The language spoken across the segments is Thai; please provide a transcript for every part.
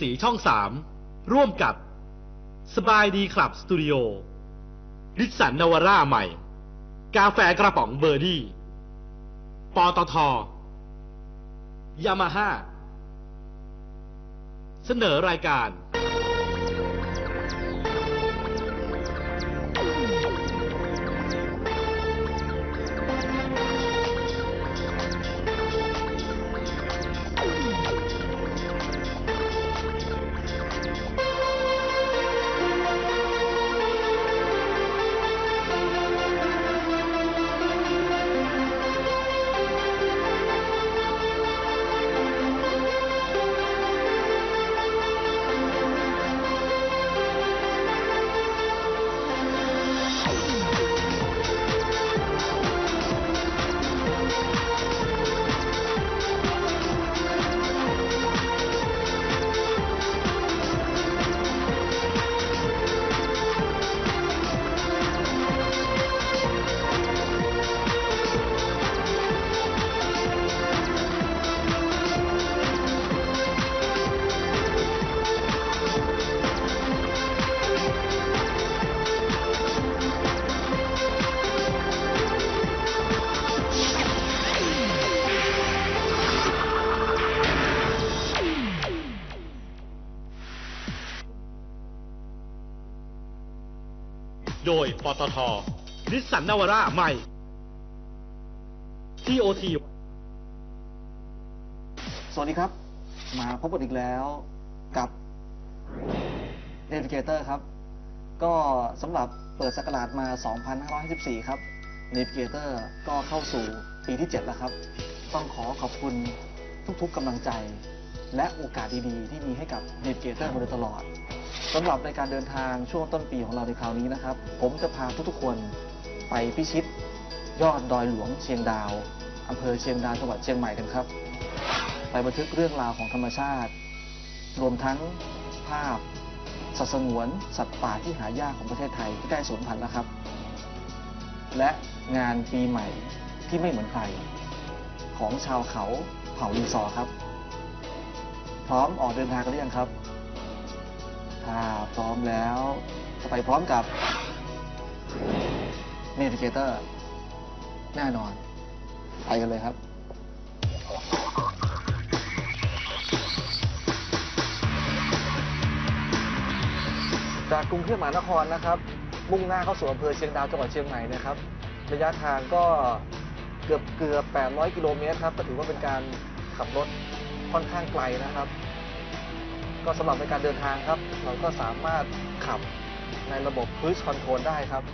สีช่องสามร่วมกับ สบายดีคลับสตูดิโอดิสสันนวาร่าใหม่ กาแฟกระป๋องเบอร์ดี้ ปตท ยามาฮ่า เสนอรายการ ตทนิสสันนาวาร่าใหม่ TOT สวัสดีครับ มาพบกันอีกแล้วกับ Navigator ครับ ก็สำหรับเปิดสักราชมา 2554 ครับ Navigator ก็เข้าสู่ปีที่ 7 แล้วครับ ต้องขอขอบคุณทุกๆกำลังใจ และโอกาสดีๆ ที่มีให้กับ Navigator มาโดยตลอดสำหรับในการเดินทางช่วงต้นปีของเราในคราวนี้นะครับ ผมจะพาทุกๆคนไปพิชิต ยอดดอยหลวงเชียงดาวอำเภอเชียงดาวจังหวัดเชียงใหม่กันครับ ไปบันทึกเรื่องราวของธรรมชาติ รวมทั้งภาพ สัตว์สงวน สัตว์ป่าที่หายากของประเทศไทยที่ใกล้สูญพันธุ์แล้วครับ และงานปีใหม่ที่ไม่เหมือนใครของชาวเขาเผ่าลีซอร์ครับ พร้อมออกเดินทางกันหรือยังครับ ถ้าพร้อมแล้วจะไปพร้อมกับ Navigator แน่นอน ไปกันเลยครับจากกรุงเทพมหานครนะครับ มุ่งหน้าเข้าสู่อำเภอเชียงดาวจังหวัดเชียงใหม่นะครับ ระยะทางก็เกือบเกือบ 800 กิโลเมตรครับก็ถือว่าเป็นการขับรถ ค่อนข้างไกลนะครับ ก็สำหรับในการเดินทางครับ เราก็สามารถขับในระบบ cruise control ได้ครับ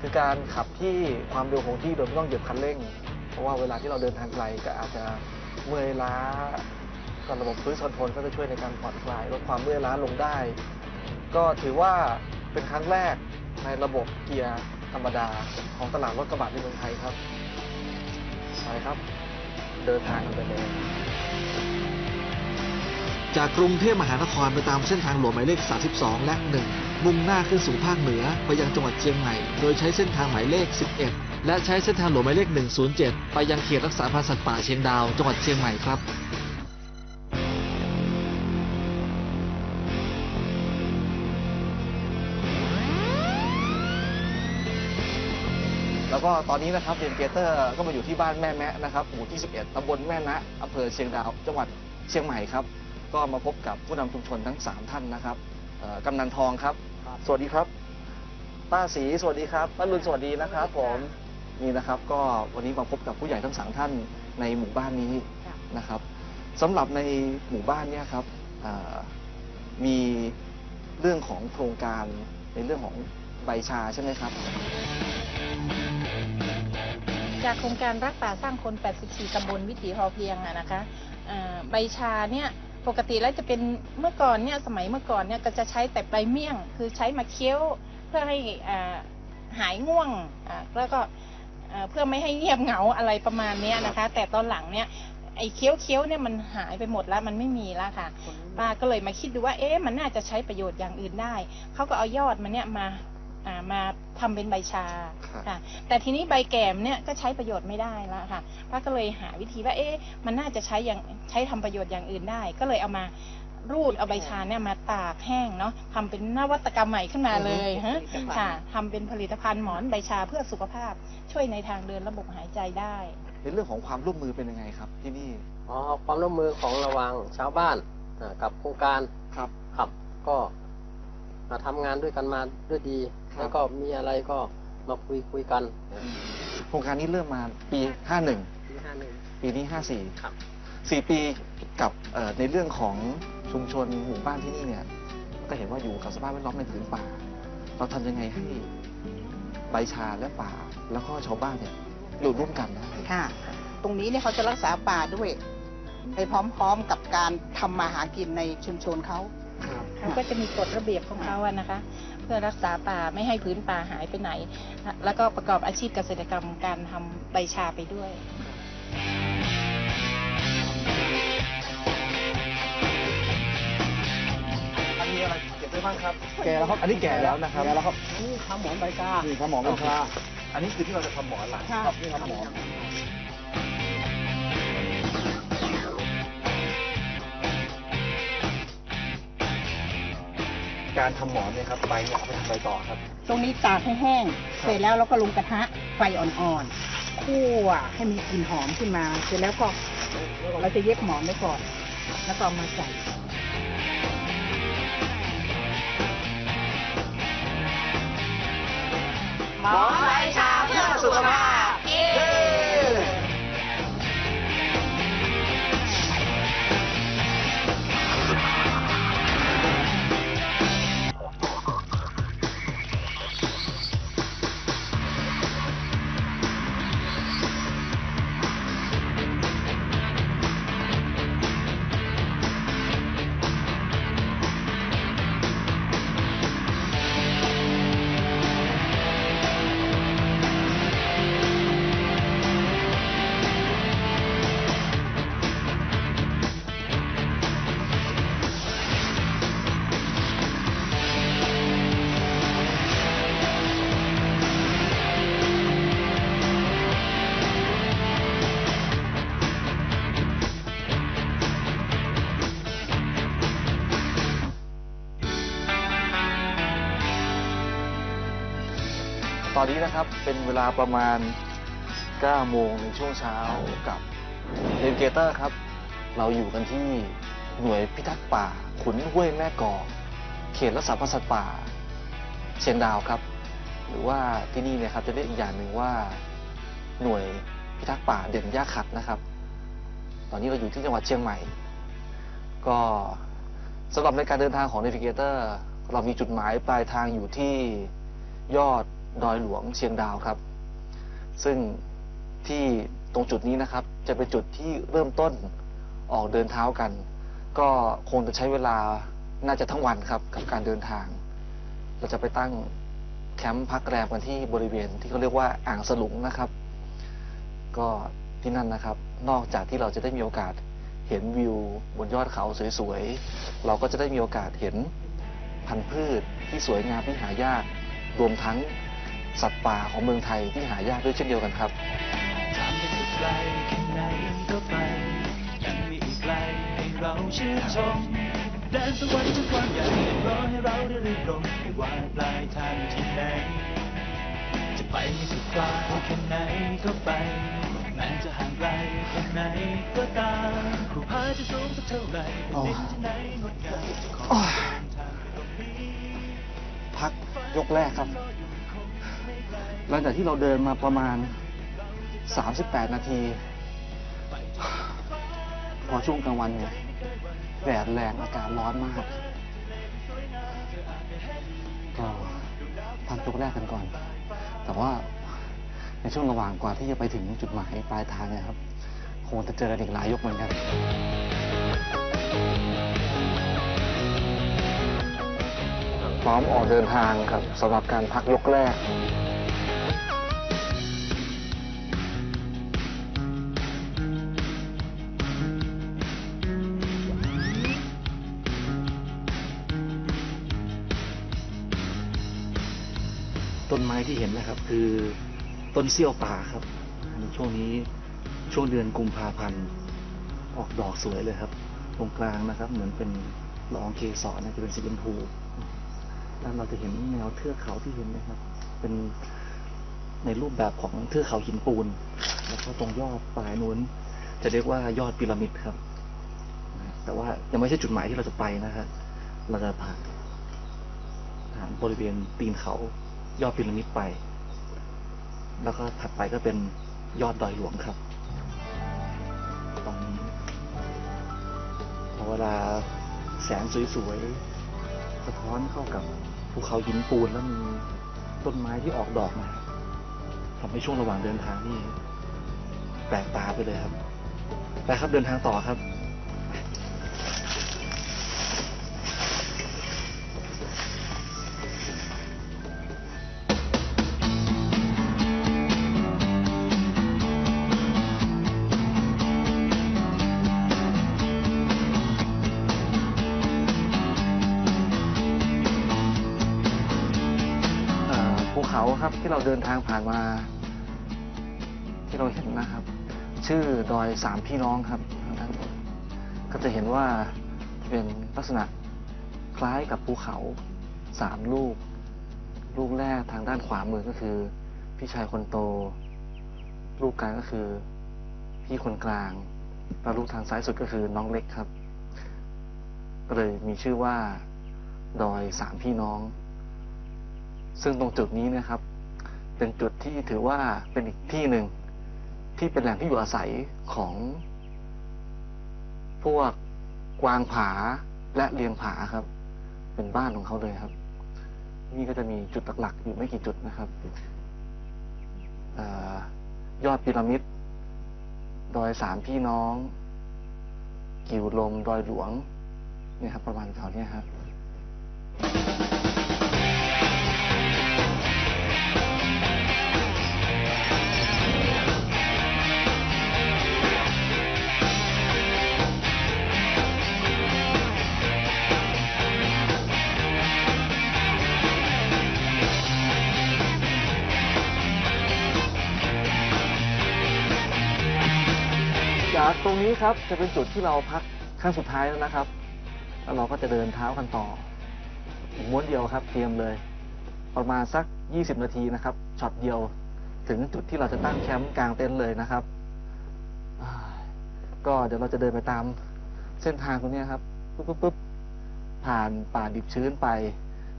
คือการขับที่ความเร็วคงที่โดยไม่ต้องเหยียบคันเร่ง เพราะว่าเวลาที่เราเดินทางไกลก็อาจจะเมื่อยล้าก็ระบบ cruise control ก็จะช่วยในการผ่อนคลายลดความเมื่อยล้าลงได้ ก็ถือว่าเป็นครั้งแรกในระบบเกียร์ธรรมดาของตลาดรถกระบะในเมืองไทยครับไปครับ เดินทางกันไปเลย จากกรุงเทพมหานครไปตามเส้นทางหลวงหมายเลข 32 และ 1 มุ่งหน้าขึ้นสู่ภาคเหนือไปยังจังหวัดเชียงใหม่ โดยใช้เส้นทางหมายเลข 11 และใช้เส้นทางหลวงหมายเลข 107 ไปยังเขตรักษาพันธุ์สัตว์ป่าเชียงดาว จังหวัดเชียงใหม่ครับแล้วก็ตอนนี้นะครับเรียนเกเตอร์ก็มาอยู่ที่บ้านแม่แมะนะครับหมู่ที่ 11ตำบลแม่นะอำเภอเชียงดาว จังหวัดเชียงใหม่ครับ ก็มาพบกับผู้นำชุมชนทั้ง 3 ท่านนะครับเอ่อกำนันทองครับ สวัสดีครับ ป้าศรีสวัสดีครับป้าลุนสวัสดีนะครับผมนี่นะครับ ก็วันนี้มาพบกับผู้ใหญ่ทั้งสามท่านในหมู่บ้านนี้นะครับสำหรับในหมู่บ้านเนี่ยครับเอ่อมีเรื่องของโครงการในเรื่องของใบชาใช่ไหมครับ จากโครงการรักป่าสร้างคน 84 ตำบลวิถีพอเพียงอะนะคะอ่าใบชาเนี่ย ปกติแล้วจะเป็นเมื่อก่อนเนี่ยสมัยเมื่อก่อนเนี่ยก็จะใช้แต่ใบเมี่ยง คือใช้มาเคี้ยวเพื่อให้อ่าหายง่วงอ่าแล้วก็เพื่อไม่ให้เงียบเหงาอะไรประมาณนี้นะคะ แต่ตอนหลังเนี่ยไอ้เคี้ยวเคี้ยวเนี่ยมันหายไปหมดแล้วมันไม่มีแล้วค่ะป้าก็เลยมาคิดดูว่าเอ๊ะมันน่าจะใช้ประโยชน์อย่างอื่นได้เขาก็เอายอดมันเนี่ยมา อ่ามาทำเป็นใบชาครับค่ะ แต่ทีนี้ใบแกมเนี่ยก็ใช้ประโยชน์ไม่ได้แล้วค่ะป้าก็เลยหาวิธีว่าเอ๊ะมันน่าจะใช้อย่างใช้ทำประโยชน์อย่างอื่นได้ ก็เลยเอามารูดเอาใบชาเนี่ยมาตากแห้งเนาะทำเป็นนวัตกรรมใหม่ขึ้นมาเลยฮะค่ะทำเป็นผลิตภัณฑ์หมอนใบชาเพื่อสุขภาพ ช่วยในทางเดินระบบหายใจได้ ในเรื่องของความร่วมมือเป็นยังไงครับที่นี่อ๋อความร่วมมือของระหว่างชาวบ้านอ่ากับโครงการครับขับก็มาทำงานด้วยกันมาด้วยดี ครับ แล้วก็มีอะไรก็มาคุยคุยกันโครงการนี้เริ่มมาปี 51ที่ห้าหนึ่งปีนี้54ครับ4ปีกับเอ่อในเรื่องของชุมชนหมู่บ้านที่นี่เนี่ยก็เห็นว่าอยู่กับสภาพแวดล้อมในผืนป่า เราทำยังไงให้ใบชาและป่า แล้วก็ชาวบ้านเนี่ยอยู่ร่วมกันได้ค่ะ ตรงนี้เนี่ยเขาจะรักษาป่าด้วย ไปพร้อมๆกับการทำมาหากินในชุมชนเขา ครับเขาก็จะมีกฎระเบียบของเขาอะนะคะ เพื่อรักษาป่าไม่ให้พื้นป่าหายไปไหน แล้วก็ประกอบอาชีพเกษตรกรรมการทำใบชาไปด้วยอันนี้อะไรเก็บได้บ้างครับ แก่แล้วครับ อันนี้แก่แล้วนะครับแก่แล้วครับนี่ทำหมอนใบกานี่ครับหมอนกัญชาอันนี้คือที่เราจะทำหมอนหลังครับนี่ทำหมอน การทำหมอนเนี่ยครับใบเนี่ยเอาไปทำอะไรต่อครับ ตรงนี้ตากให้แห้งครับเสร็จแล้วเราก็ลงกระทะไฟอ่อนๆคั่วให้มีกลิ่นหอมขึ้นมา เสร็จแล้วก็เราจะเย็บหมอนไว้ก่อน แล้วก็เอามาใส่หมอใบชาเพื่อสุขภาพ เป็นเวลาประมาณ 9 โมงในช่วงเช้ากับเ a นเกเตอร์ครับ เราอยู่กันที่หน่วยพิทักษ์ป่า ขุนห้วยแม่กอกเขตรักษาพันธุ์สัตว์ป่า เชียงดาวครับ หรือว่าที่นี่เนะครับจะเรียกอีกอย่างหนึ่งว่า หน่วยพิทักษ์ป่าเด่นย่าขัดนะครับ ตอนนี้เราอยู่ที่จังหวัดเชียงใหม่ ก็สำหรับในการเดินทางของ Navigator เรามีจุดหมายปลายทางอยู่ที่ยอด ดอยหลวงเชียงดาวครับ ซึ่งที่ตรงจุดนี้นะครับ จะเป็นจุดที่เริ่มต้นออกเดินเท้ากัน ก็คงจะใช้เวลาน่าจะทั้งวันครับกับการเดินทาง เราจะไปตั้งแคมป์พักแรมกันที่บริเวณที่เขาเรียกว่าอ่างสลุงนะครับ ก็ที่นั่นนะครับ นอกจากที่เราจะได้มีโอกาสเห็นวิวบนยอดเขาสวยๆ เราก็จะได้มีโอกาสเห็นพันธุ์พืชที่สวยงามที่หายาก รวมทั้ง สัตว์ป่าของเมืองไทยที่หายากด้วยเช่นเดียวกันครับถามไปไกลแค่ไหนก็ไปยังมีอีกไกลให้เราชื่นชมเดินสักวันทุกความใหญ่รอให้เราได้รื่นรมไม่ว่าปลายทางอยู่ที่ไหนจะไปให้สุดปลายแค่ไหนก็ไปแม้จะห่างไกลแค่ไหนก็ตามภูผาจะสูงสักเท่าไหร่แผ่นดินที่ไหนงดงามจะขอเดินทางไปตรงนี้พักยกแรกครับ หลังจากที่เราเดินมาประมาณ 38 นาที พอช่วงกลางวันเนี่ยแดดแรงอากาศร้อนมาก ก็พักยกแรกกันก่อน แต่ว่าในช่วงระหว่างกว่าที่จะไปถึงจุดหมายปลายทางเนี่ยครับ คงจะเจอกันอีกหลายยกเหมือนกันพร้อมออกเดินทางครับสำหรับการพักยกแรก ที่เห็นนะครับ คือต้นเสี้ยวป่าครับในช่วงนี้ช่วงเดือนกุมภาพันธ์ออกดอกสวยเลยครับ ตรงกลางนะครับ เหมือนเป็นละองเกสรเนี่ยจะเป็นสีชมพูแล้วเราจะเห็นแนวเทือกเขาที่เห็นนะครับ เป็นในรูปแบบของเทือกเขาหินปูน แล้วก็ตรงยอดปลายนู้น จะเรียกว่ายอดพีระมิดครับ แต่ว่ายังไม่ใช่จุดหมายที่เราจะไปนะครับเราจะผ่านผ่านบริเวณตีนเขา ยอดพีระมิดไป แล้วก็ถัดไปก็เป็นยอดดอยหลวงครับตอนนี้พอเวลาแสงสวยๆ สะท้อนเข้ากับภูเขาหินปูนแล้วมีต้นไม้ที่ออกดอกมาทำให้ช่วงระหว่างเดินทางนี่แปลกตาไปเลยครับ ไปครับเดินทางต่อครับ เขาครับที่เราเดินทางผ่านมา ที่เราเห็นนะครับ ชื่อดอยสามพี่น้องครับทางด้านบนก็จะเห็นว่าเป็นลักษณะคล้ายกับภูเขาสามลูก ลูกแรกทางด้านขวามือก็คือ พี่ชายคนโต ลูกกลางก็คือ พี่คนกลางแล้วลูกทางซ้ายสุดก็คือน้องเล็กครับ ก็เลยมีชื่อว่า ดอยสามพี่น้อง ซึ่งตรงจุดนี้นะครับ เป็นจุดที่ถือว่าเป็นอีกที่หนึ่งที่เป็นแหล่งที่อยู่อาศัยของ พวกกวางผาและเลียงผาครับ เป็นบ้านของเขาเลยครับ นี่ก็จะมีจุดหลักๆอยู่ไม่กี่จุดนะครับออยอดพีระมิด ดอยสามพี่น้อง กิวลม ดอยหลวงเนี่ยครับ ประมาณแถวเนี้ยครับ นี้ครับจะเป็นจุดที่เราพักขั้นสุดท้ายแล้วนะครับ แล้วเราก็จะเดินเท้ากันต่ออีกม้วนเดียวครับ เตรียมเลย ประมาณสัก 20 นาทีนะครับช็อตเดียวถึงจุดที่เราจะตั้งแคมป์กางเต็นท์เลยนะครับ ก็เดี๋ยวเราจะเดินไปตามเส้นทางตรงนี้ครับปุ๊บปุ๊บปุ๊บผ่านป่าดิบชื้นไป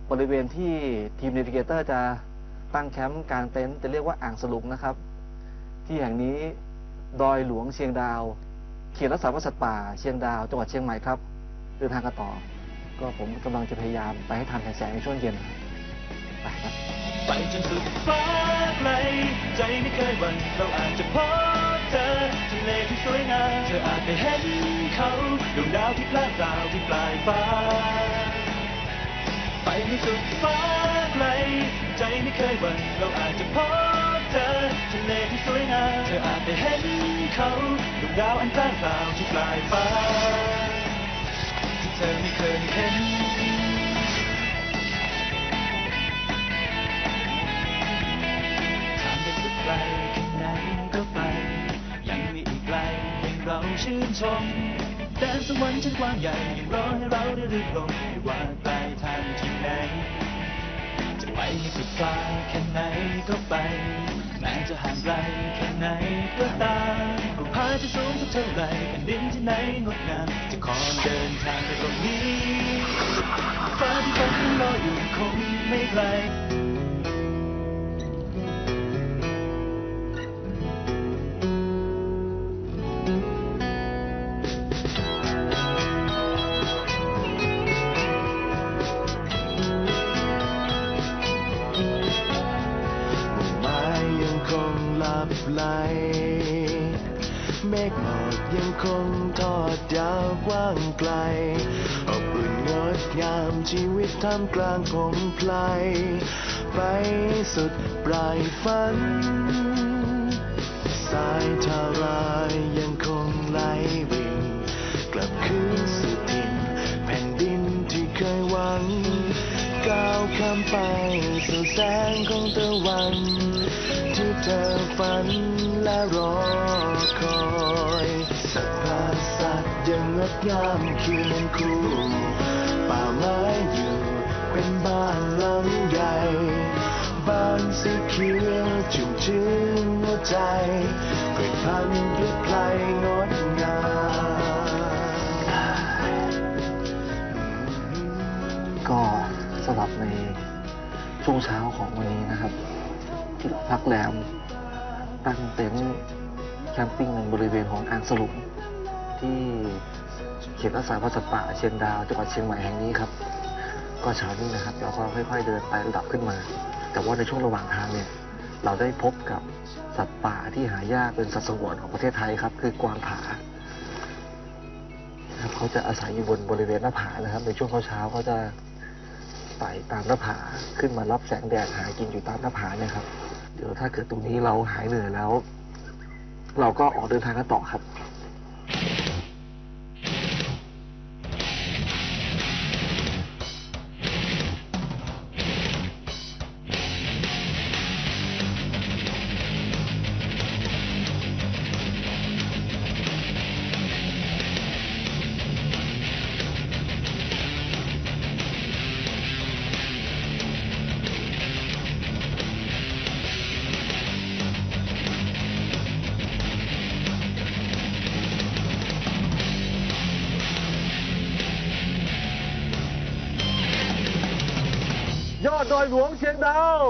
บริเวณที่ทีม Navigator จะตั้งแคมป์กางเต็นท์จะเรียกว่าอ่างสลุงนะครับ ที่แห่งนี้ดอยหลวงเชียงดาว เขตรักษาพันธุ์สัตว์ป่าเชียงดาวจังหวัดเชียงใหม่ครับเดินทางกันต่อ ก็ผมกำลังจะพยายามไปให้ทันแสงในช่วงเย็นไปครับ ไปจนสุดฟ้าไกลใจไม่เคยหวั่นเราอาจจะพบเจอทะเลที่สวยงามเธออาจได้เห็นเขาดวงดาวที่แปลกดาวที่ปลายฟ้า ไปให้สุดฟ้าไกลใจไม่เคยหวั่นเราอาจจะพบ เจอทะเลที่สวยงามเธออาจได้เห็นเขาดวงดาวอันแปลกดาวที่ปลายฟ้าที่เธอไม่เคยเห็นทางไปสุดไกลแค่ไหนก็ไป ยังมีอีกไกลให้เราชื่นชมแดนสวรรค์ชั้นกว้างใหญ่ยังรอให้เราได้รึกลมไม่ว่าปลายทางที่ไหนจะไปให้สุดฟ้าแค่ไหนก็ไป แม้จะห่างไกลแค่ไหนก็ตามภูผาจะสูงสักเท่าไรแผ่นดินที่ไหนงดงามจะขอเดินทางไปตรงนี้ฟ้าที่ฝันยังรออยู่คงไม่ไกล ยาวกว้างไกล อบอุ่นงดงามชีวิตท่ามกลางผงไพลไปสุดปลายฝัน สายทารายยังคงไหลวิ่ง กลับคืนสู่ถิ่นแผ่นดินที่เคยหวัง ก้าวข้ามไปสู่แสงของตะวัน ที่เธอฝันและรอ ยาสัตว์ยังงดงามเคียงคู่เป็นบ้านหลังใหญ่บ้านสีเขียวชุ่มชื่นหัวใจเกิดพันธุ์ด้วยไพรงดงามก็สำหรับในช่วงเช้าของวันนี้นะครับ ที่เราพักแรมตั้งเต็นท์แคมปิ้งในบริเวณของอ่างสลุงที่ เขตรักษาพันธุ์สัตว์ป่าเชียงดาวจังหวัดเชียงใหม่แห่งนี้ครับ ก็เช้านี้นะครับ เราก็ค่อย ๆเดินไประดับขึ้นมา แต่ว่าในช่วงระหว่างทางเนี่ยเราได้พบกับสัตว์ป่าที่หายากเป็นสัตว์สงวนของประเทศไทยครับ คือกวางผาครับเขาจะอาศัยอยู่บนบริเวณหน้าผานะครับ ในช่วงเช้าเขาจะไต่ตามหน้าผาขึ้นมารับแสงแดดหากินอยู่ตามหน้าผาเนี่ยครับ เดี๋ยวถ้าเกิดตรงนี้เราหายเหนื่อยแล้ว เราก็ออกเดินทางกันต่อครับ อดดอยหลวงเชียงดาว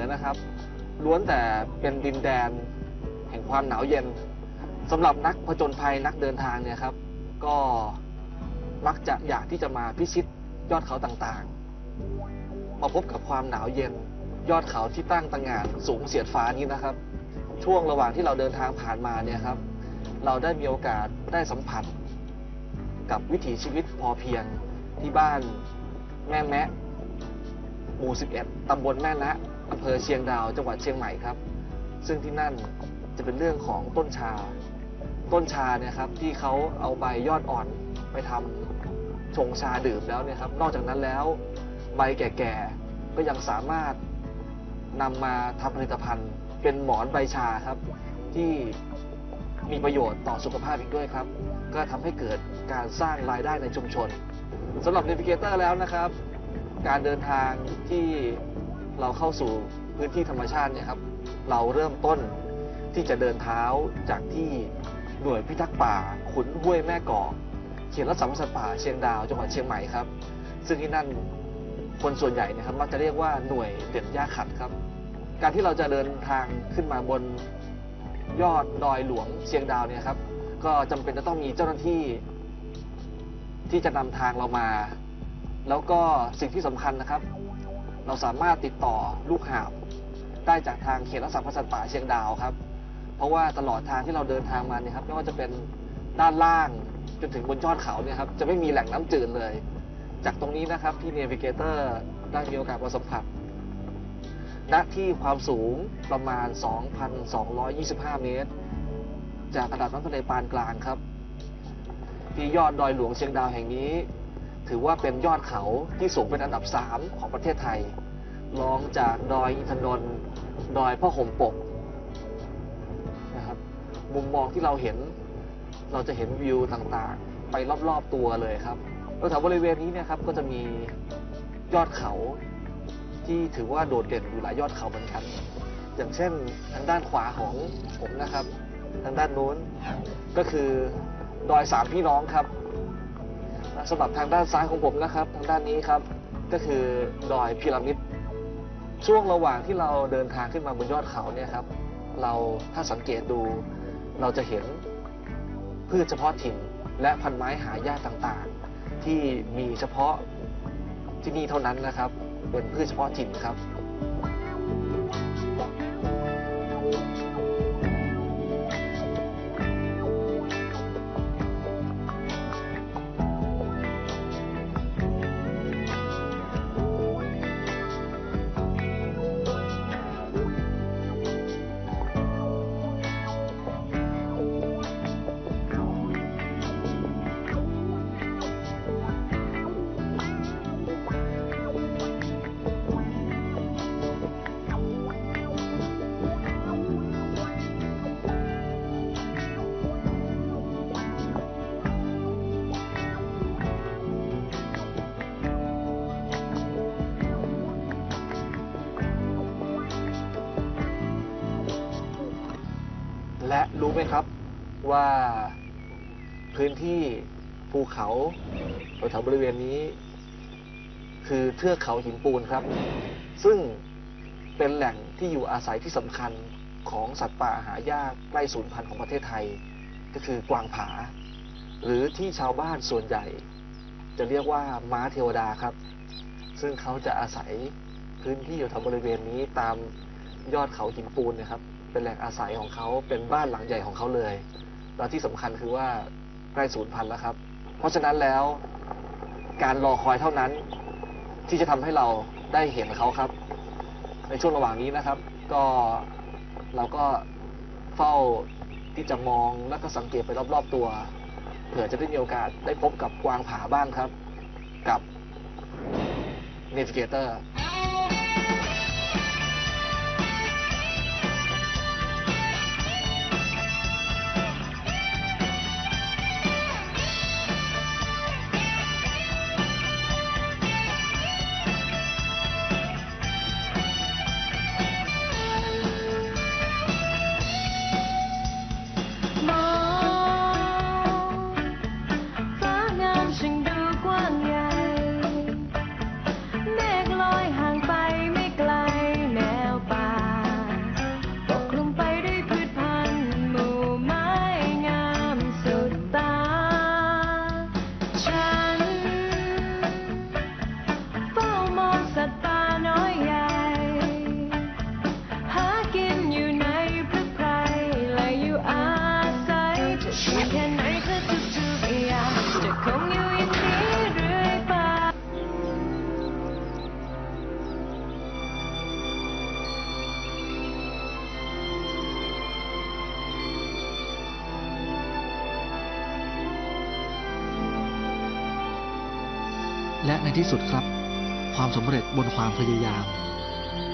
อนะครับ ล้วนแต่เป็นดินแดน แห่งความหนาวเย็นสำหรับนักผจญภัยนักเดินทางเนี่ยครับ ก็มักจะอยากที่จะมาพิชิตยอดเขาต่างๆ มาพบกับความหนาวเย็น ยอดเขาที่ตั้งตระหง่านสูงเสียดฟ้านี้นะครับ ช่วงระหว่างที่เราเดินทางผ่านมาเนี่ยครับ เราได้มีโอกาสได้สัมผัส กับวิถีชีวิตพอเพียงที่บ้านแม่แมะหมู่ 11 ตำบลแม่นะ อำเภอเชียงดาวจังหวัดเชียงใหม่ครับ ซึ่งที่นั่นจะเป็นเรื่องของต้นชา ต้นชาเนี่ยครับที่เขาเอาใบยอดอ่อนไปทำชงชาดื่มแล้วเนี่ยครับ นอกจากนั้นแล้วใบแก่ๆก็ยังสามารถนำมาทำผลิตภัณฑ์เป็นหมอนใบชาครับ ที่มีประโยชน์ต่อสุขภาพอีกด้วยครับ ก็ทำให้เกิดการสร้างรายได้ในชุมชนสำหรับ n น v ิเกเตอร์แล้วนะครับ การเดินทางที่ เราเข้าสู่พื้นที่ธรรมชาติเนี่ยครับ เราเริ่มต้นที่จะเดินเท้าจากที่หน่วยพิทักษ์ป่า ขุนห้วยแม่กอกเขตรักษาพันธุ์สัตว์ป่าเชียงดาวจังหวัดเชียงใหม่ครับ ซึ่งที่นั่นคนส่วนใหญ่เนะครับมักจะเรียกว่าหน่วยเด่นหญ้าขัดครับ การที่เราจะเดินทางขึ้นมาบนยอดดอยหลวงเชียงดาวเนี่ยครับ ก็จำเป็นจะต้องมีเจ้าหน้าที่ ที่จะนำทางเรามา แล้วก็สิ่งที่สำคัญนะครับ เราสามารถติดต่อลูกหาบได้จากทางเขตรักษาพันธุ์สัตว์ป่าเชียงดาวครับ เพราะว่าตลอดทางที่เราเดินทางมาเนี่ยครับไม่ว่าจะเป็นด้านล่างจนถึงบนยอดเขาเนี่ยครับจะไม่มีแหล่งน้ำจืดเลย จากตรงนี้นะครับที่เนวิเกเตอร์ได้มีโอกาสมาสัมผัสณที่ความสูงประมาณ 2,225 เมตร จากระดับน้ำทะเลปานกลางครับ ที่ยอดดอยหลวงเชียงดาวแห่งนี้ ถือว่าเป็นยอดเขาที่สูงเป็นอันดับ 3 ของประเทศไทยรองจากดอยอินทนนท์ดอยพ่อห่มปกนะครับมุมมองที่เราเห็น เราจะเห็นวิวต่างๆ ไปรอบๆตัวเลยครับแล้วแถวบริเวณนี้เนี่ยครับก็จะมียอดเขาที่ถือว่าโดดเด่นอยู่หลายยอดเขาเหมือนกัน อย่างเช่นทางด้านขวาของผมนะครับ ทางด้านโน้นก็คือดอยสามพี่น้องครับ สำหรับทางด้านซ้ายของผมนะครับ ทางด้านนี้ครับ ก็คือดอยพีระมิด ช่วงระหว่างที่เราเดินทางขึ้นมาบนยอดเขาเนี่ยครับ เราถ้าสังเกตดูเราจะเห็นพืชเฉพาะถิ่นและพันไม้หายากต่างๆ ที่มีเฉพาะที่นี่เท่านั้นนะครับ เป็นพืชเฉพาะถิ่นครับ บริเวณนี้ คือเทือกเขาหินปูนครับ ซึ่งเป็นแหล่งที่อยู่อาศัยที่สำคัญของสัตว์ป่าหายากใกล้สูญพันธุ์ของประเทศไทย ก็คือกวางผา หรือที่ชาวบ้านส่วนใหญ่ จะเรียกว่าม้าเทวดาครับ ซึ่งเขาจะอาศัยพื้นที่อยู่แถวบริเวณนี้ตามยอดเขาหินปูนนะครับ เป็นแหล่งอาศัยของเขาเป็นบ้านหลังใหญ่ของเขาเลย แล้วที่สำคัญคือว่าใกล้สูญพันธุ์แล้วครับ เพราะฉะนั้นแล้ว การรอคอยเท่านั้น ที่จะทำให้เราได้เห็นเขาครับ ในช่วงระหว่างนี้นะครับ ก็เราก็เฝ้าที่จะมองแล้วก็สังเกตไปรอบๆตัว เผื่อจะได้มีโอกาสได้พบกับกวางผาบ้างครับ กับ Navigator สุดครับ ความสำเร็จบนความพยายาม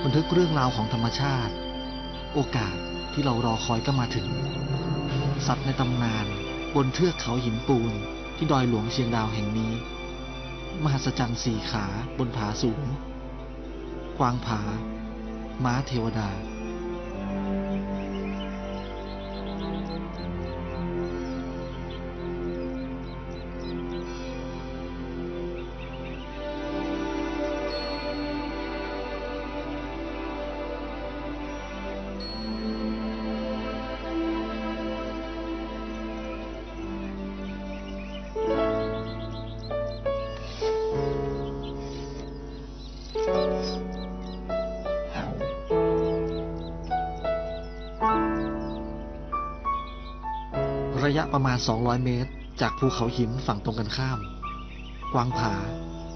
บันทึกเรื่องราวของธรรมชาติ โอกาสที่เรารอคอยก็มาถึง สัตว์ในตำนาน บนเทือกเขาหินปูน ที่ดอยหลวงเชียงดาวแห่งนี้ มหัศจรรย์สี่ขาบนผาสูง กวางผา ม้าเทวดา มาณ 200 เมตร จากภูเขาหินฝั่งตรงกันข้าม กวางผา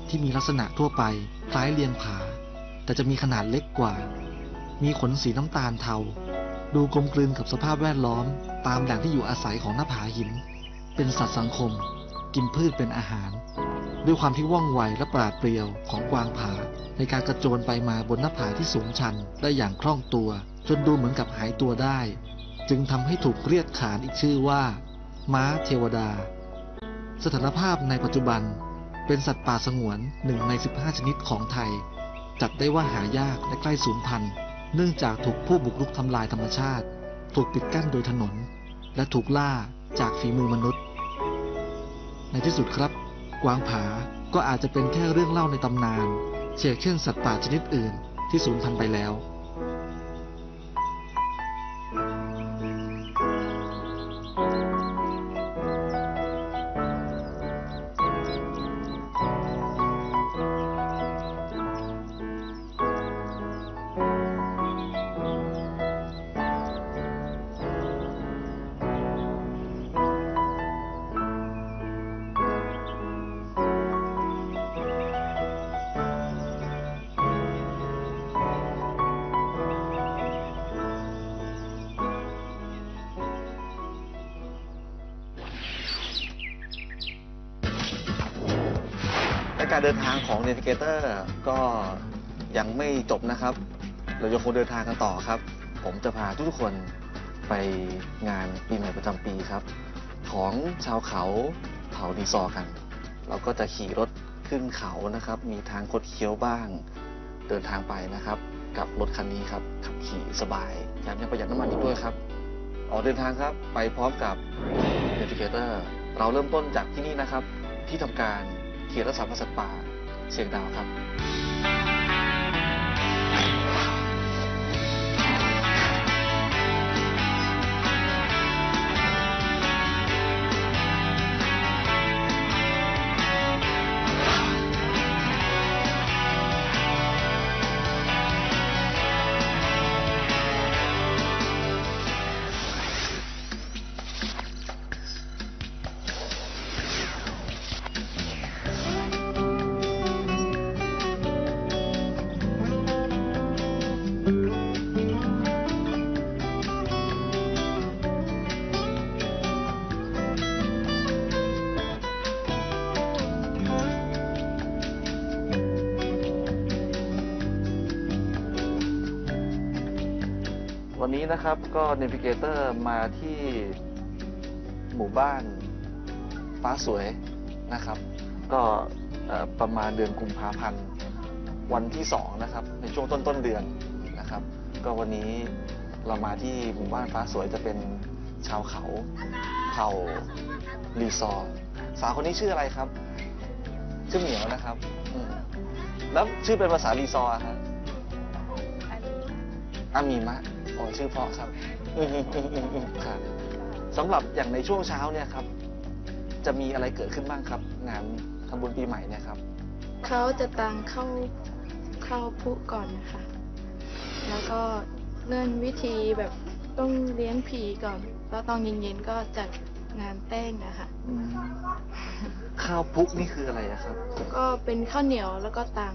ที่มีลักษณะทั่วไปคล้ายเลียงผา แต่จะมีขนาดเล็กกว่า มีขนสีน้ำตาลเทา ดูกลมกลืนกับสภาพแวดล้อม ตามแหล่งที่อยู่อาศัยของหน้าผาหิน เป็นสัตว์สังคม กินพืชเป็นอาหาร ด้วยความที่ว่องไวและปราดเปรียวของกวางผา ในการกระโจนไปมาบนหน้าผาที่สูงชันได้อย่างคล่องตัว จนดูเหมือนกับหายตัวได้ จึงทำให้ถูกเรียกขานอีกชื่อว่า ม้าเทวดา สถานภาพในปัจจุบันเป็นสัตว์ป่าสงวนหนึ่งใน 15 ชนิดของไทย จัดได้ว่าหายากและใกล้สูญพันธุ์เนื่องจากถูกผู้บุกรุกทำลายธรรมชาติ ถูกปิดกั้นโดยถนน และถูกล่าจากฝีมือมนุษย์ ในที่สุดครับ กวางผาก็อาจจะเป็นแค่เรื่องเล่าในตำนานเช่นเช่นสัตว์ป่าชนิดอื่นที่สูญพันธุ์ไปแล้ว การเดินทางของ Navigator ก็ยังไม่จบนะครับ เรายังคงเดินทางกันต่อครับ ผมจะพาทุกๆคนไปงานปีใหม่ประจำปีครับ ของชาวเขาเผ่าดีซอกัน เราก็จะขี่รถขึ้นเขานะครับ มีทางคดเคี้ยวบ้าง เดินทางไปนะครับ กับรถคันนี้ครับ ขับขี่สบายแถมยังประหยัดน้ำมันอีกด้วยครับ ออกเดินทางครับ ไปพร้อมกับ Navigator เราเริ่มต้นจากที่นี่นะครับ ที่ทำการ เขตรักษาพันธุ์สัตว์ป่าเชียงดาวครับ วันนี้นะครับก็ Navigator มาที่หมู่บ้านฟ้าสวยนะครับ ก็เอ่อประมาณเดือนกุมภาพันธ์วันที่สองนะครับในช่วงต้นต้นๆเดือนนะครับ ก็วันนี้เรามาที่หมู่บ้านฟ้าสวยจะเป็นชาวเขาเผ่ารีซอร์สาวคนนี้ชื่ออะไรครับ ชื่อเหมียวนะครับอืมแล้วชื่อเป็นภาษารีซอร์อะครับอามีมะ อ๋อชื่อเพราะครับอืมอืมอืมอืมอืมครับสำหรับอย่างในช่วงเช้าเนี่ยครับ จะมีอะไรเกิดขึ้นบ้างครับ งานทำบุญปีใหม่เนี่ยครับ เขาจะตังเข้าเข้าพุก่อนนะคะ แล้วก็เลื่อนวิธีแบบต้องเลี้ยงผีก่อน แล้วตอนเย็นๆก็จัดงานเต้นนะคะข้าวพุกนี่คืออะไรอะครับ ก็เป็นข้าวเหนียวแล้วก็ตัง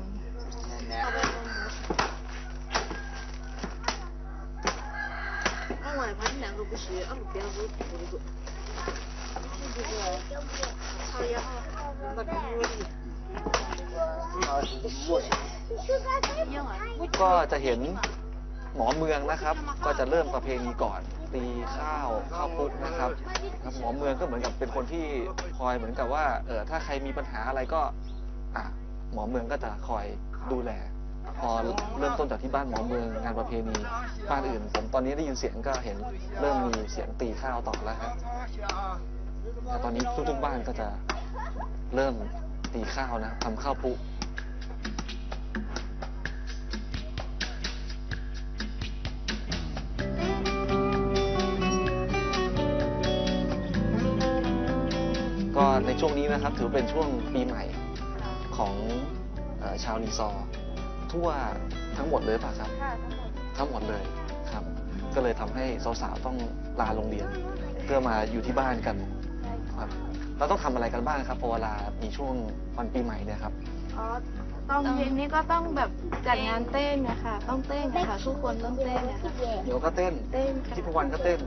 ก็จะเห็นหมอเมืองนะครับ ก็จะเริ่มประเพณีก่อนตีข้าวข้าวพุกนะครับครับหมอเมืองก็เหมือนกับเป็นคนที่คอยเหมือนกับว่าเออถ้าใครมีปัญหาอะไรก็อะหมอเมืองก็จะคอยดูแล พอเริ่มต้นจากที่บ้านหมอเมืองงานประเพณีบ้านอื่น ผมตอนนี้ได้ยินเสียงก็เห็นเริ่มมีเสียงตีข้าวต่อแล้วครับแต่ตอนนี้ทุกๆบ้านก็จะเริ่มตีข้าวนะทำข้าวพุก็ในช่วงนี้นะครับถือเป็นช่วงปีใหม่ของอชาวรีซอร์ ทั่วทั้งหมดเลยป่ะครับทั้งหมดเลยครับ ก็เลยทำให้สาวๆต้องลาโรงเรียน เพื่อมาอยู่ที่บ้านกัน ครับเราต้องทำอะไรกันบ้างครับพอเวลามีช่วงวันปีใหม่เนี่ยครับ อ๋อตอนเย็นนี้ก็ต้องแบบจัดงานเต้นนะคะต้องเต้นนะคะทุกคนต้องเต้นนะคะเดี๋ยวก็เต้นเต้นค่ะทิพวรรณก็เต้น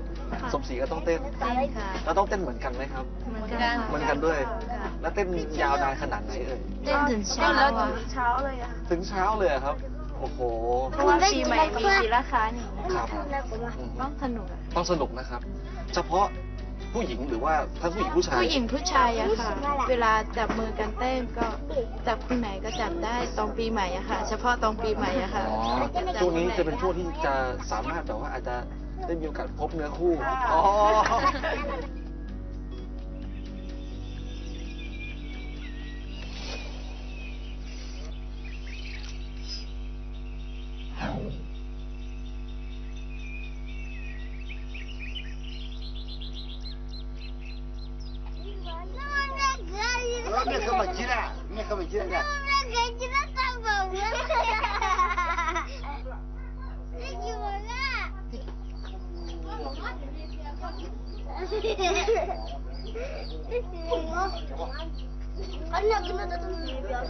ค่ะสมศรีก็ต้องเต้นเต้นค่ะแล้วต้องเต้นเหมือนกันไหมครับ เหมือนกันเหมือนกันด้วยค่ะแล้วเต้นยาวนานขนาดไหนเอ่ยเต้นถึงเช้าแล้วถึงเช้าเลยอะถึงเช้าเลยอะครับโอ้โหเพราะว่าปีใหม่มีปีละครั้งอย่างนี้ครับค่ะต้องสนุกอะต้องสนุกนะครับ เฉพาะ ผู้หญิงหรือว่าทั้งผู้หญิงผู้ชายผู้หญิงผู้ชายอะค่ะ เวลาจับมือกันเต้นก็จับที่ไหนก็จับได้ตอนปีใหม่อะค่ะ เฉพาะตอนปีใหม่อะค่ะอ๋อช่วงนี้จะเป็นช่วงที่จะสามารถแบบว่าอาจจะได้มีโอกาสพบเนื้อคู่อ๋อ 个。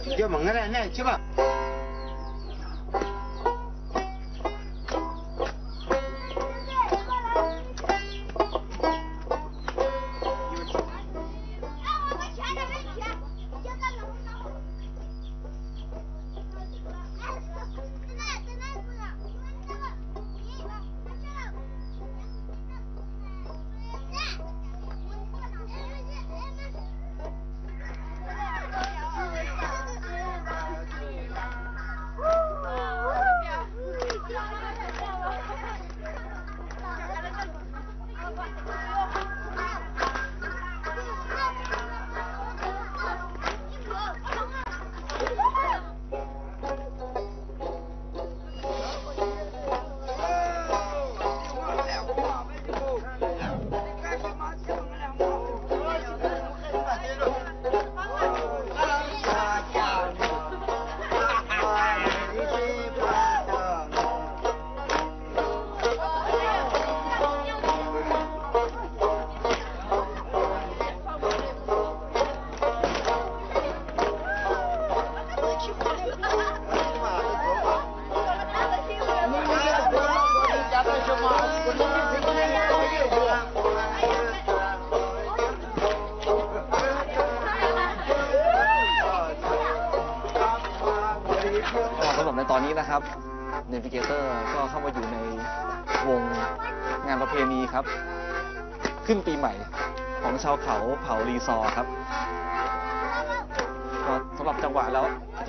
你叫蒙个来，来去吧。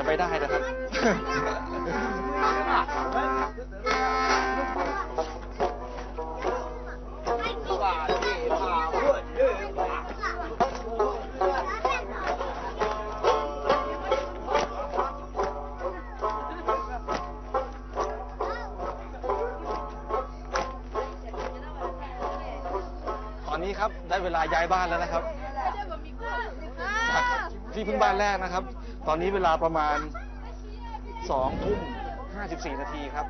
จจะไม่ได้นะครับ ตอนนี้ครับได้เวลาย้ายบ้านแล้วนะครับจากที่เพิ่งบ้านแรกนะครับ ตอนนี้เวลาประมาณ2ทุ่ม54 นาทีครับ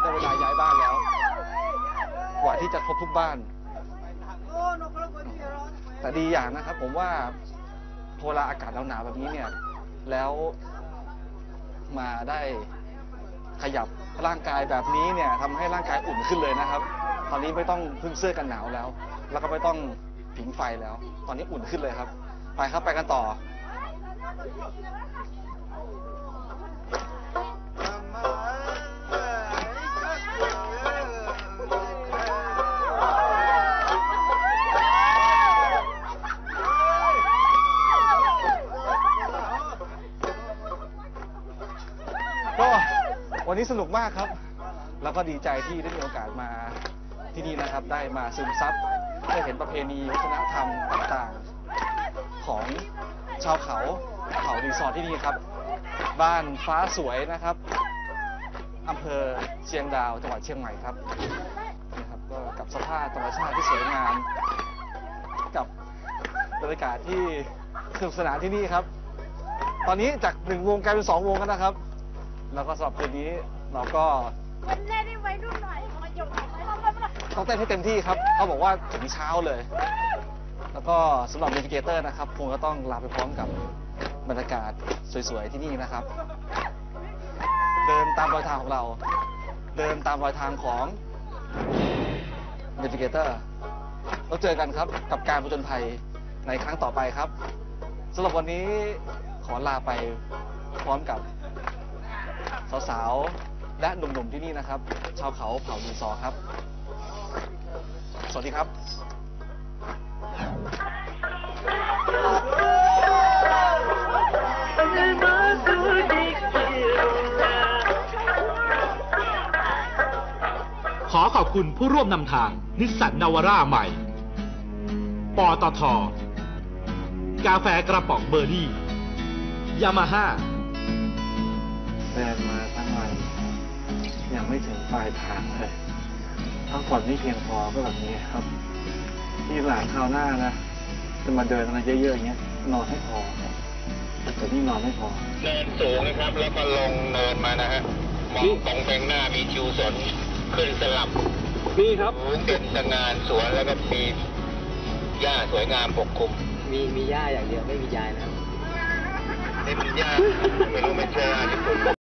ได้เวลาย้ายบ้านแล้ว กว่าที่จะครบทุกบ้าน แต่ดีอย่างนะครับ ผมว่าพอเวลาอากาศหนาวๆแบบนี้เนี่ย แล้วมาได้ขยับร่างกายแบบนี้เนี่ยทำให้ร่างกายอุ่นขึ้นเลยนะครับ ตอนนี้ไม่ต้องพึ่งเสื้อกันหนาวแล้ว แล้วก็ไม่ต้องผิงไฟแล้ว ตอนนี้อุ่นขึ้นเลยครับ ไปครับไปกันต่อ ก็วันนี้สนุกมากครับ แล้วก็ดีใจที่ได้มีโอกาสมาที่นี่นะครับ ได้มาซึมซับได้เห็นประเพณีวัฒนธรรมต่างๆ ของชาวเขา เขารีสอร์ทที่นี่ครับ บ้านฟ้าสวยนะครับอำเภอเชียงดาวจังหวัดเชียงใหม่ครับนี่ครับก็กับสภาพธรรมชาติที่สวยงาม กับบรรยากาศที่สนุกสนานที่นี่ครับ ตอนนี้จากหนึ่งวงกลายเป็นสองวงแล้วนะครับ แล้วก็สำหรับคืนนี้เราก็ต้องเต้นให้เต็มที่ครับ เขาบอกว่าถึงเช้าเลย แล้วก็สำหรับ n น v ิเกเตอร์นะครับคงก็ต้องลาไปพร้อมกับ บรรยากาศสวยๆที่นี่นะครับ เดินตามรอยทางของเรา เดินตามรอยทางของ n น v ิเกเตอร์แล้วเจอกันครับกับการผจญภัยในครั้งต่อไปครับสำหรับวันนี้ขอลาไปพร้อมกับสาวๆ และหนุ่มๆที่นี่นะครับ ชาวเขาเผ่าดีซอครับ สวัสดีครับ ขอขอบคุณผู้ร่วมนำทาง นิสสันนาวาร่าใหม่ ปตท กาแฟกระป๋องเบอร์ดี้ยามาฮ่าเดินมาทั้งวันยังไม่ถึงปลายทางเลยพักผ่อนไม่เพียงพอก็แบบนี้ครับที่หลังคราวหน้านะ จะมาเดินอะไรเยอะๆอย่างเงี้ย นอนให้พอแต่นี่นอนไม่พอเนินสูงนะครับ แล้วก็ลงเนินมานะฮะมองตรงไปข้างหน้ามีทิวสน ขึ้นสลับนี่ครับสูงเป็นสง่านสวนแล้วก็มีหญ้าสวยงามปกคลุมมีมีหญ้าอย่างเดียวไม่มียายนะครับไม่มีหญ้าไม่รู้ไม่เจออาจจะปลูก